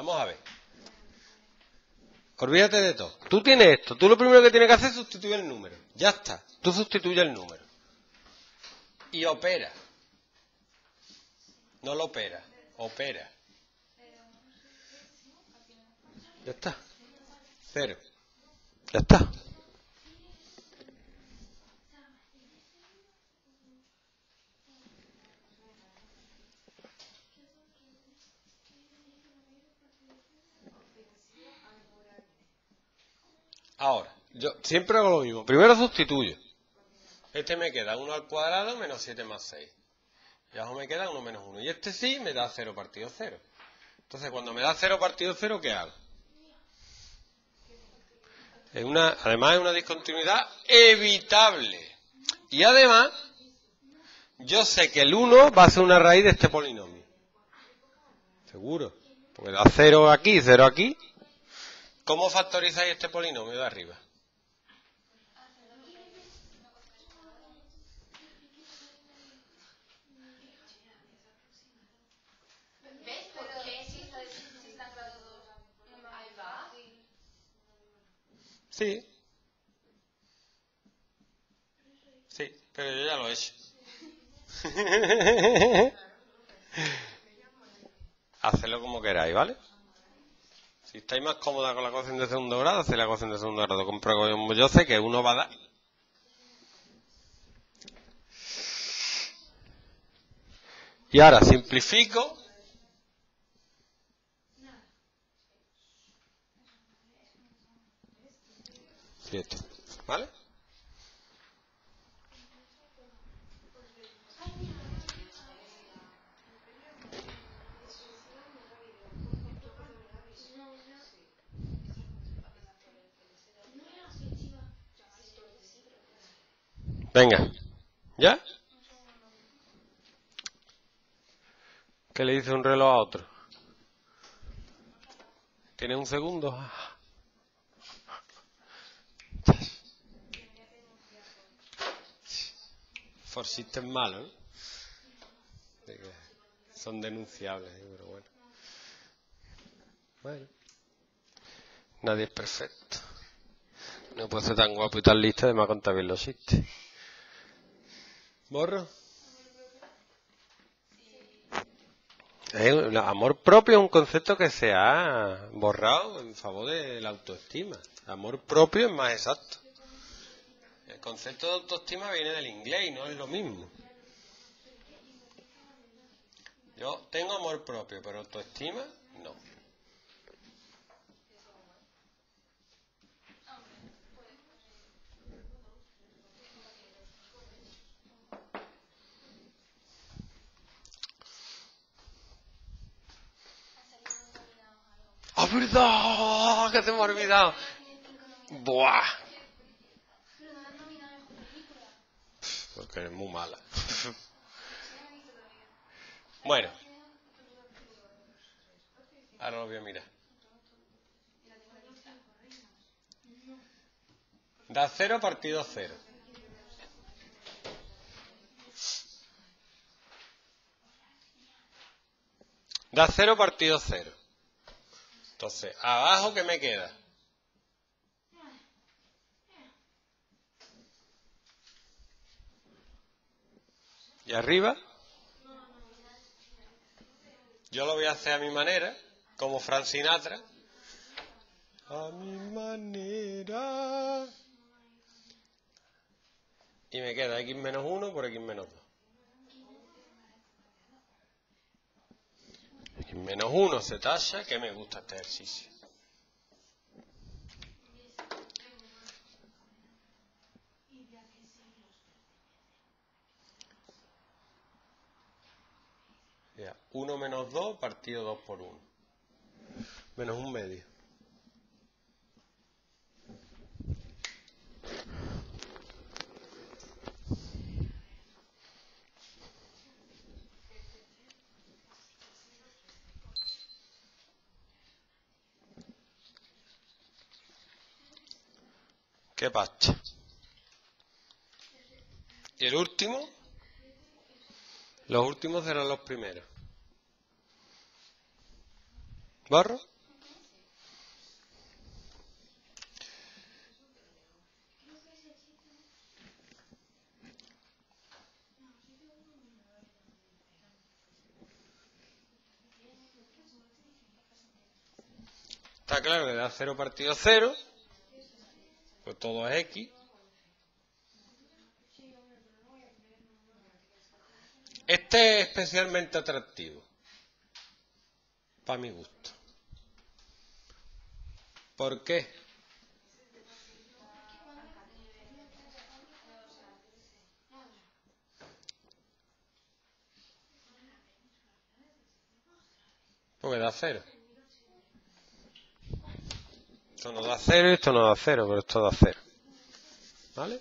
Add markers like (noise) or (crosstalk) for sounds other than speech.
Vamos a ver. Olvídate de todo. Tú tienes esto. Tú lo primero que tienes que hacer es sustituir el número. Ya está. Tú sustituyes el número. Y opera. No lo opera. Opera. Ya está. Cero. Ya está. Ahora, yo siempre hago lo mismo. Primero sustituyo. Este me queda 1 al cuadrado menos 7 más 6. Y abajo me queda 1 menos 1. Y este sí me da 0 partido 0. Entonces, cuando me da 0 partido 0, ¿qué hago? Es una, además es una discontinuidad evitable. Y además, yo sé que el 1 va a ser una raíz de este polinomio. Seguro. Porque da 0 aquí, 0 aquí. ¿Cómo factorizáis este polinomio de arriba? Sí. Sí, pero yo ya lo he hecho. (laughs) Hacedlo como queráis, ¿vale? Si estáis más cómoda con la cocina de segundo grado, haced la cocina de segundo grado. Compro yo sé que uno va a dar. Y ahora simplifico. ¿Vale? Venga. ¿Ya? ¿Qué le dice un reloj a otro? ¿Tiene un segundo? For system malo, ¿no? Son denunciables, ¿eh? pero bueno. Bueno. Nadie es perfecto. No puede ser tan guapo y tan listo, contar bien los chistes. ¿Borro? El amor propio es un concepto que se ha borrado en favor de la autoestima. Amor propio es más exacto. El concepto de autoestima viene del inglés y no es lo mismo. Yo tengo amor propio, pero autoestima no. ¡Ah, verdad! ¡Que se me ha olvidado! ¡Buah! Porque eres muy mala. bueno. Ahora lo voy a mirar. Da cero partido cero. Da cero partido cero. Entonces, abajo, ¿qué me queda? ¿Y arriba? Yo lo voy a hacer a mi manera, como Frank Sinatra. A mi manera. Y me queda x menos 1 por x menos 2. x menos 1 se talla, que me gusta este ejercicio. Ya, 1 menos 2 partido 2 por 1. Menos un medio. ¿Qué pasa? ¿Y el último? Los últimos serán los primeros. ¿Borro? Está claro que da 0 partido 0, pues todo es X. Este es especialmente atractivo, para mi gusto. ¿Por qué? Porque da cero. Esto no da cero y esto no da cero, pero esto da cero. ¿Vale?